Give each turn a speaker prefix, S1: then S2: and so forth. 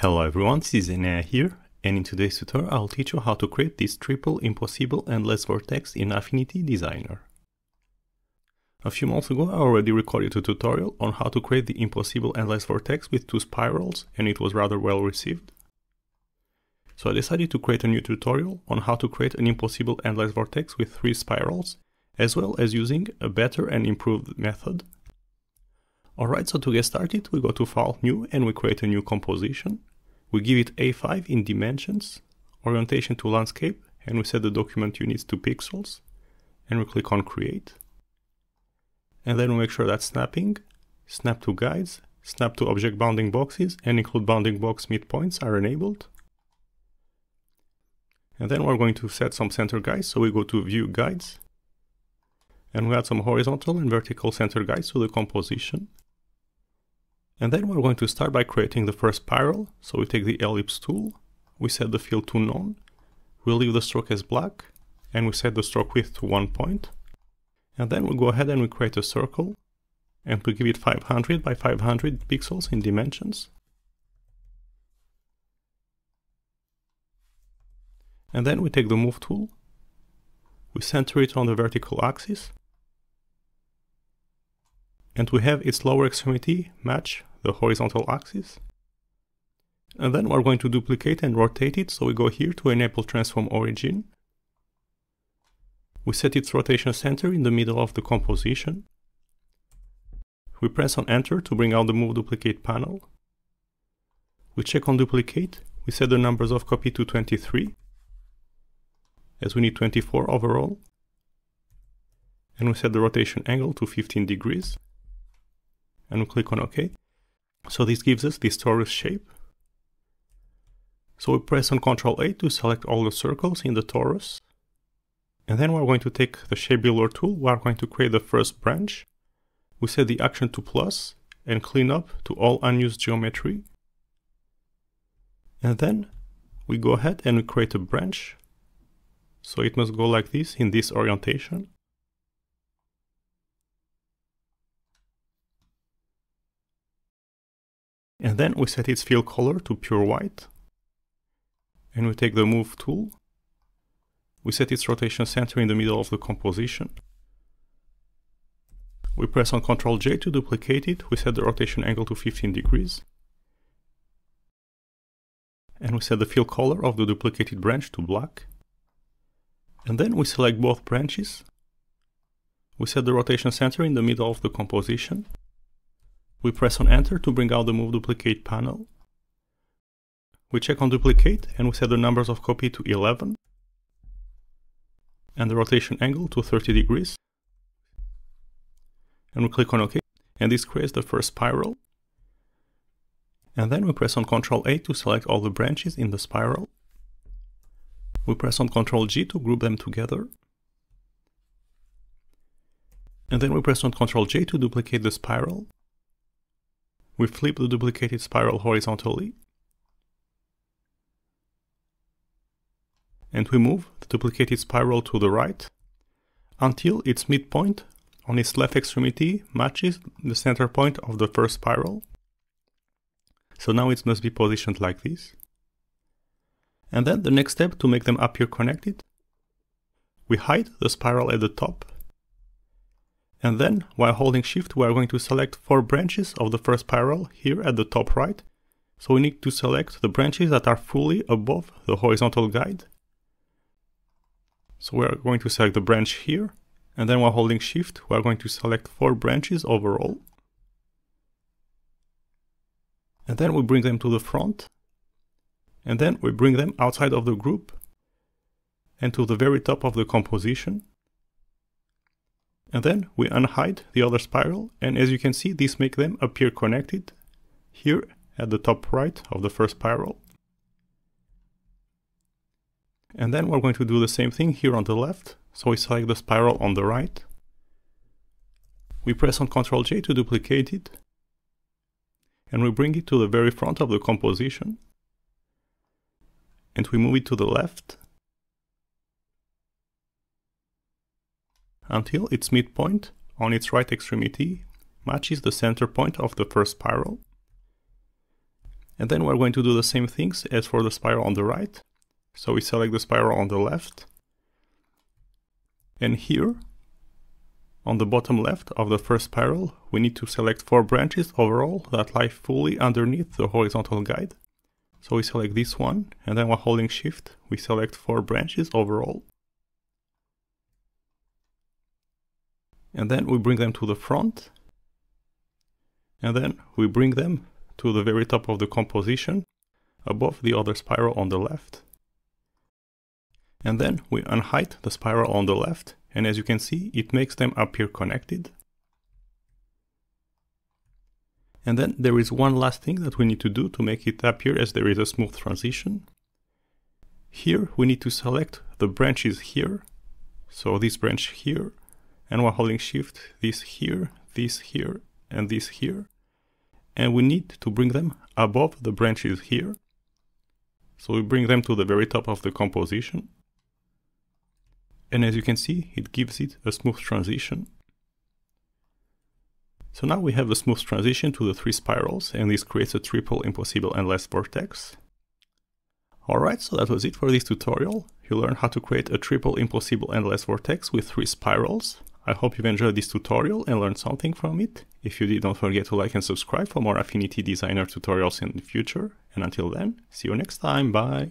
S1: Hello everyone, this is Enea here, and in today's tutorial I'll teach you how to create this triple impossible endless vortex in Affinity Designer. A few months ago I already recorded a tutorial on how to create the impossible endless vortex with two spirals, and it was rather well received. So I decided to create a new tutorial on how to create an impossible endless vortex with three spirals, as well as using a better and improved method. Alright, so to get started, we go to File, New, and we create a new composition. We give it A5 in dimensions, orientation to landscape, and we set the document units to pixels, and we click on Create. And then we make sure that snapping, snap to guides, snap to object bounding boxes, and include bounding box midpoints are enabled. And then we're going to set some center guides, so we go to View Guides, and we add some horizontal and vertical center guides to the composition. And then we're going to start by creating the first spiral. So we take the ellipse tool, we set the fill to none, we leave the stroke as black, and we set the stroke width to one point. And then we go ahead and we create a circle, and we give it 500 by 500 pixels in dimensions. And then we take the move tool, we center it on the vertical axis, and we have its lower extremity match the horizontal axis. And then we're going to duplicate and rotate it, so we go here to enable transform origin. We set its rotation center in the middle of the composition. We press on enter to bring out the move duplicate panel. We check on duplicate, we set the numbers of copy to 23, as we need 24 overall. And we set the rotation angle to 15 degrees and we click on OK. So this gives us this torus shape. So we press on Ctrl A to select all the circles in the torus. And then we're going to take the shape builder tool, we're going to create the first branch. We set the action to plus and clean up to all unused geometry. And then we go ahead and we create a branch. So it must go like this in this orientation. And then we set its fill color to pure white. And we take the move tool. We set its rotation center in the middle of the composition. We press on Ctrl J to duplicate it. We set the rotation angle to 15 degrees. And we set the fill color of the duplicated branch to black. And then we select both branches. We set the rotation center in the middle of the composition. We press on enter to bring out the move duplicate panel. We check on duplicate and we set the numbers of copy to 11 and the rotation angle to 30 degrees. And we click on OK and this creates the first spiral. And then we press on Ctrl A to select all the branches in the spiral. We press on Ctrl G to group them together. And then we press on Ctrl J to duplicate the spiral. We flip the duplicated spiral horizontally. And we move the duplicated spiral to the right until its midpoint on its left extremity matches the center point of the first spiral. So now it must be positioned like this. And then the next step to make them appear connected, we hide the spiral at the top and then, while holding shift, we are going to select four branches of the first spiral here at the top right. So we need to select the branches that are fully above the horizontal guide. So we are going to select the branch here, and then while holding shift, we are going to select four branches overall. And then we bring them to the front, and then we bring them outside of the group and to the very top of the composition. And then we unhide the other spiral, and as you can see, these make them appear connected here at the top right of the first spiral. And then we're going to do the same thing here on the left. So we select the spiral on the right. We press on Ctrl J to duplicate it. And we bring it to the very front of the composition. And we move it to the left until its midpoint on its right extremity matches the center point of the first spiral. And then we're going to do the same things as for the spiral on the right. So we select the spiral on the left. And here, on the bottom left of the first spiral, we need to select four branches overall that lie fully underneath the horizontal guide. So we select this one, and then while holding shift, we select four branches overall. And then we bring them to the front. And then we bring them to the very top of the composition, above the other spiral on the left. And then we unhide the spiral on the left, and as you can see, it makes them appear connected. And then there is one last thing that we need to do to make it appear as there is a smooth transition. Here we need to select the branches here, so this branch here, and while holding shift, this here, this here, and this here. And we need to bring them above the branches here. So we bring them to the very top of the composition. And as you can see, it gives it a smooth transition. So now we have a smooth transition to the three spirals, and this creates a triple impossible endless vortex. Alright, so that was it for this tutorial. You learned how to create a triple impossible endless vortex with three spirals. I hope you've enjoyed this tutorial and learned something from it. If you did, don't forget to like and subscribe for more Affinity Designer tutorials in the future. And until then, see you next time, bye!